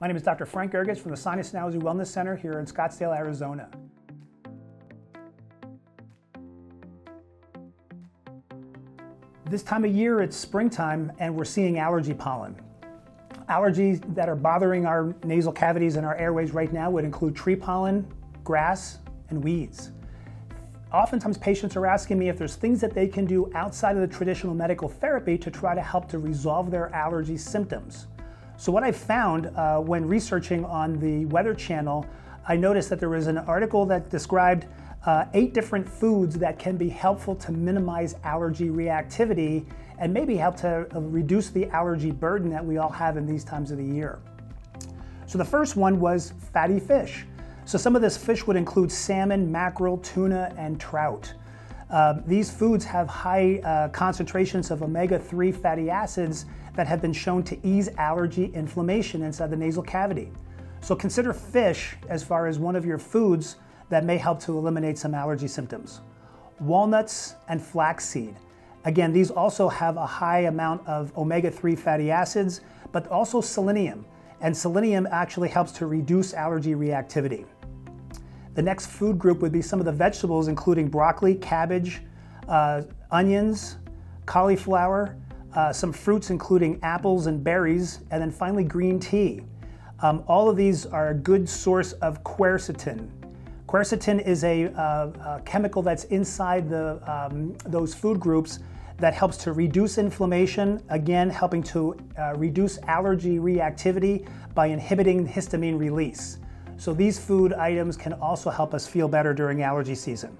My name is Dr. Frank Gergits from the Sinus and Allergy Wellness Center here in Scottsdale, Arizona. This time of year, it's springtime, and we're seeing allergy pollen. Allergies that are bothering our nasal cavities and our airways right now would include tree pollen, grass, and weeds. Oftentimes, patients are asking me if there's things that they can do outside of the traditional medical therapy to try to help to resolve their allergy symptoms. So, what I found uh, when researching on the Weather Channel, I noticed that there was an article that described uh, eight different foods that can be helpful to minimize allergy reactivity and maybe help to uh, reduce the allergy burden that we all have in these times of the year. So the first one was fatty fish. So some of this fish would include salmon, mackerel, tuna, and trout. Uh, these foods have high uh, concentrations of omega 3 fatty acids that have been shown to ease allergy inflammation inside the nasal cavity. So consider fish as far as one of your foods that may help to eliminate some allergy symptoms. Walnuts and flaxseed. Again, these also have a high amount of omega 3 fatty acids, but also selenium. And selenium actually helps to reduce allergy reactivity. The next food group would be some of the vegetables, including broccoli, cabbage, uh, onions, cauliflower, uh, some fruits, including apples and berries, and then finally green tea. Um, all of these are a good source of quercetin, Quercetin is a, uh, a chemical that's inside the, um, those food groups that helps to reduce inflammation, again, helping to uh, reduce allergy reactivity by inhibiting histamine release. So these food items can also help us feel better during allergy season.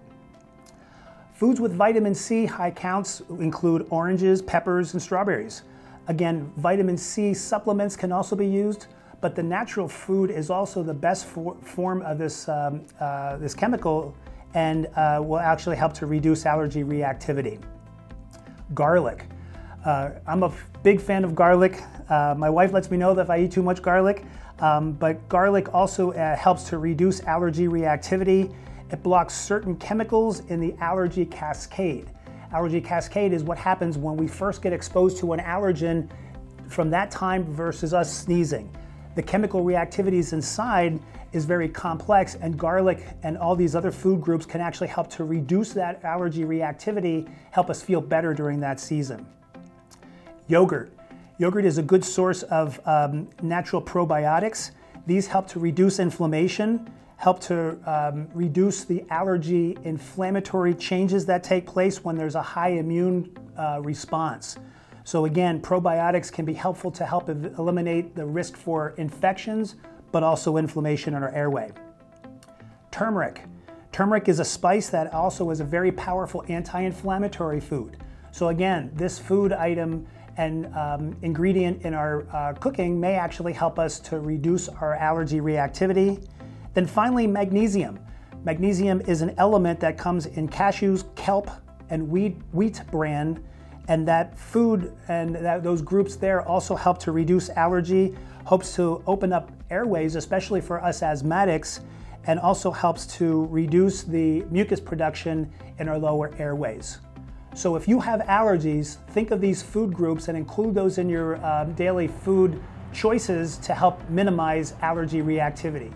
Foods with vitamin C high counts include oranges, peppers, and strawberries. Again, vitamin C supplements can also be used, but the natural food is also the best for, form of this, um, uh, this chemical and uh, will actually help to reduce allergy reactivity. Garlic. Uh, I'm a big fan of garlic. Uh, my wife lets me know that if I eat too much garlic, um, but garlic also uh, helps to reduce allergy reactivity. It blocks certain chemicals in the allergy cascade. Allergy cascade is what happens when we first get exposed to an allergen from that time versus us sneezing the chemical reactivities inside is very complex, and garlic and all these other food groups can actually help to reduce that allergy reactivity, help us feel better during that season. Yogurt. Yogurt is a good source of um, natural probiotics. These help to reduce inflammation, help to um, reduce the allergy inflammatory changes that take place when there's a high immune uh, response. So again, probiotics can be helpful to help eliminate the risk for infections, but also inflammation in our airway. Turmeric. Turmeric is a spice that also is a very powerful anti-inflammatory food. So again, this food item and um, ingredient in our uh, cooking may actually help us to reduce our allergy reactivity. Then finally, magnesium. Magnesium is an element that comes in cashews, kelp, and wheat, wheat bran and that food and that, those groups there also help to reduce allergy, hopes to open up airways, especially for us asthmatics, and also helps to reduce the mucus production in our lower airways. So if you have allergies, think of these food groups and include those in your uh, daily food choices to help minimize allergy reactivity.